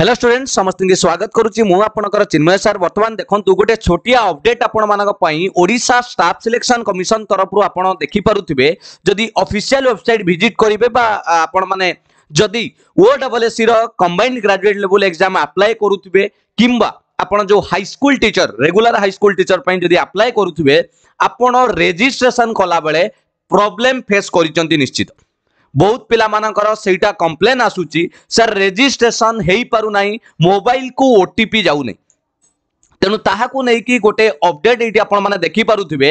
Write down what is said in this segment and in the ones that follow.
hello student সমস্ত স্বাগত করুছি মু আপনার চিন্ময় স্যার বর্তমান দেখুন গোটে ছোটিয়া অপডেট আপনার ওড়শা স্টাফ সিলেকশন কমিশন তরফর আপনার দেখিপারে যদি অফিসিয়াল ওয়েবসাইট ভিজিট করবে বা আপন মানে যদি O double S C combined graduate level exam apply করুবে কিংবা আপনার যে high school teacher regular high school teacher যদি আপ্লাই করুবে আপনার রেজিষ্ট্রেসন কলাবেলে প্রোবলেম ফেস করছেন নিশ্চিত ବହୁତ ପିଲାମାନଙ୍କର ସେଇଟା କମ୍ପ୍ଲେନ୍ ଆସୁଛି ସାର୍ ରେଜିଷ୍ଟ୍ରେସନ୍ ହେଇପାରୁନାହିଁ ମୋବାଇଲକୁ ଓ ଟି ପି ଯାଉନି ତେଣୁ ତାହାକୁ ନେଇକି ଗୋଟେ ଅପଡେଟ୍ ଏଇଠି ଆପଣମାନେ ଦେଖିପାରୁଥିବେ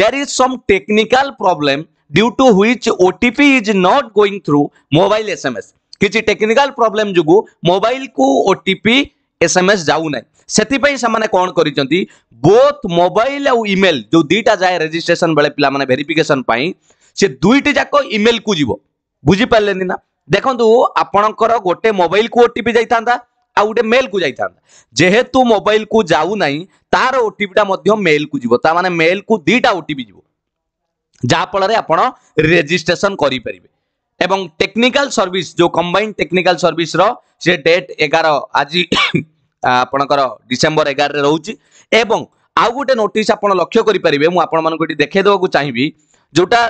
there is some technical problem due to which O T P is not going through mobile S M S କିଛି ଟେକ୍ନିକାଲ୍ ପ୍ରୋବ୍ଲେମ୍ ଯୋଗୁଁ ମୋବାଇଲକୁ O T P S M S ଯାଉନାହିଁ ସେଥିପାଇଁ ସେମାନେ କ'ଣ କରିଛନ୍ତି ବୋଥ୍ ମୋବାଇଲ ଆଉ ଇମେଲ ଯୋଉ ଦୁଇଟା ଯାଏ ରେଜିଷ୍ଟ୍ରେସନ ବେଳେ ପିଲାମାନେ ଭେରିଫିକେସନ ପାଇଁ ସେ ଦୁଇଟି ଯାକ ଇମେଲକୁ ଯିବ ବୁଝିପାରିଲେନି ନା ଦେଖନ୍ତୁ ଆପଣଙ୍କର ଗୋଟେ ମୋବାଇଲକୁ ଓ ଟି ପି ଯାଇଥାନ୍ତା ଆଉ ଗୋଟେ ମେଲ୍କୁ ଯାଇଥାନ୍ତା ଯେହେତୁ ମୋବାଇଲକୁ ଯାଉନାହିଁ ତାର ଓ ଟିପିଟା ମଧ୍ୟ ମେଲ୍କୁ ଯିବ ତା ମାନେ ମେଲ୍କୁ ଦୁଇଟା ଓ ଟି ପି ଯିବ ଯାହାଫଳରେ ଆପଣ ରେଜିଷ୍ଟ୍ରେସନ କରିପାରିବେ ଏବଂ ଟେକ୍ନିକାଲ ସର୍ଭିସ ଯେଉଁ କମ୍ବାଇନ୍ ଟେକ୍ନିକାଲ ସର୍ଭିସର ସେ ଡେଟ୍ ଏଗାର ଆଜି ଆପଣଙ୍କର ଡିସେମ୍ବର ଏଗାରରେ ରହୁଛି ଏବଂ ଆଉ ଗୋଟେ ନୋଟିସ୍ ଆପଣ ଲକ୍ଷ୍ୟ କରିପାରିବେ ମୁଁ ଆପଣମାନଙ୍କୁ ଏଠି ଦେଖେଇ ଦେବାକୁ ଚାହିଁବି ଯେଉଁଟା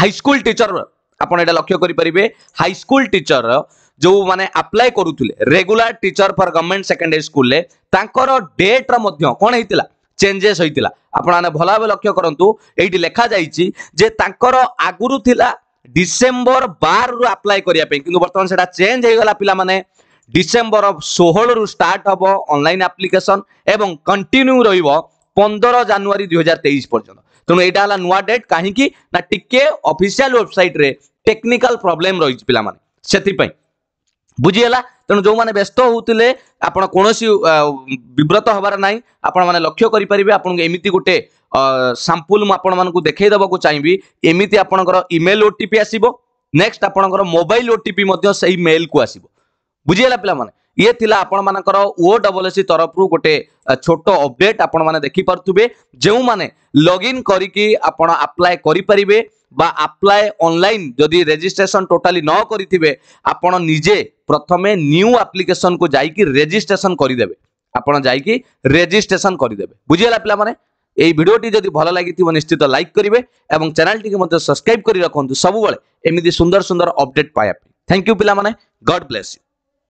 হাইস্কুল টিচর ଆପଣ ଏଇଟା ଲକ୍ଷ୍ୟ କରିପାରିବେ ହାଇସ୍କୁଲ ଟିଚର ଯେଉଁମାନେ ଆପ୍ଲାଏ କରୁଥିଲେ regular teacher for government secondary ସ୍କୁଲରେ ତାଙ୍କର ଡେଟ୍ର ମଧ୍ୟ କ'ଣ ହେଇଥିଲା ଚେଞ୍ଜେସ୍ ହୋଇଥିଲା ଆପଣମାନେ ଭଲ ଭାବେ ଲକ୍ଷ୍ୟ କରନ୍ତୁ ଏଇଠି ଲେଖାଯାଇଛି ଯେ ତାଙ୍କର ଆଗରୁ ଥିଲା ଡିସେମ୍ବର ବାରରୁ ଆପ୍ଲାଏ କରିବା ପାଇଁ କିନ୍ତୁ ବର୍ତ୍ତମାନ ସେଇଟା ଚେଞ୍ଜ ହେଇଗଲା ପିଲାମାନେ ଡିସେମ୍ବର ଷୋହଳରୁ ଷ୍ଟାର୍ଟ ହେବ ଅନଲାଇନ୍ ଆପ୍ଲିକେସନ୍ ଏବଂ କଣ୍ଟିନ୍ୟୁ ରହିବ ପନ୍ଦର ଜାନୁଆରୀ ଦୁଇହଜାର ତେଇଶ ପର୍ଯ୍ୟନ୍ତ तेनालीराम नुआ डेट कहीं टी अफिशियाल वेबसाइट रे टेक्निकल प्रोब्लेम रही पे से बुझीगला तेणु जो मैंने व्यस्त होते आपसी ब्रत हबार ना आपण लक्ष्य करेंगे आपन गोटे सांपुल मुझे देखेद चाहिए एमती आपंकर इमेल ओटीपी आसब नेक्स्ट आपंकर मोबाइल ओटीपी से मेल को आसब बुझीगला पे ଇଏ ଥିଲା ଆପଣମାନଙ୍କର ଓ ଡବଲ୍ ଏସ୍ ତରଫରୁ ଗୋଟେ ଛୋଟ ଅପଡେଟ୍ ଆପଣମାନେ ଦେଖିପାରୁଥିବେ ଯେଉଁମାନେ ଲଗ୍ଇନ୍ କରିକି ଆପଣ ଆପ୍ଲାଏ କରିପାରିବେ বা আপ্লাই অনলাইন যদি রেজিস্ট্রেশন টোটালি ন করিবে আপনার নিজে প্রথমে নিউ আপ্লিকেসন কু যাই রেজিস্ট্রেশন করিদেবে আপনার যাই রেজিস্ট্রেশন করিদেবে বুঝিগাল পিলা মানে এই ভিডিওটি যদি ভাল লাগিথিব নিশ্চিত লাইক করবে এবং চ্যানেলটিকে মধ্যে সবসক্রাইব করে রাখুন সবুলে এমিতি সুন্দর সুন্দর অপডেট পাই থ্যাংক ইউ পিলা মানে গড ব্লেস ইউ